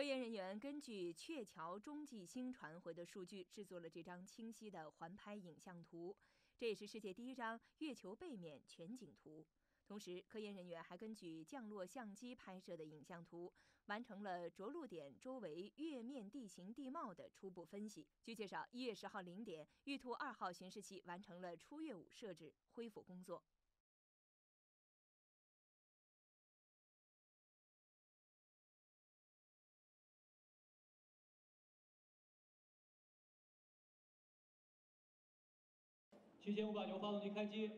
科研人员根据鹊桥中继星传回的数据，制作了这张清晰的环拍影像图，这也是世界第一张月球背面全景图。同时，科研人员还根据降落相机拍摄的影像图，完成了着陆点周围月面地形地貌的初步分析。据介绍，一月十号零点，玉兔二号巡视器完成了出月五设置恢复工作。七千五百牛发动机开机，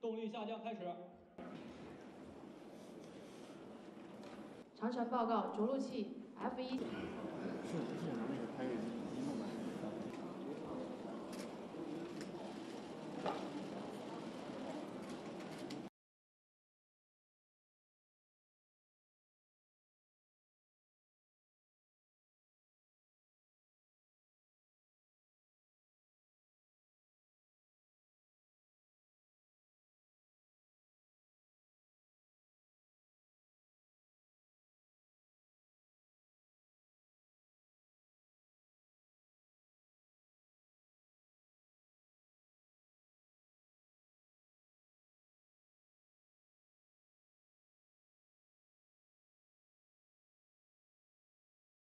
动力下降开始。长城报告着陆器 F 一。是是那个拍。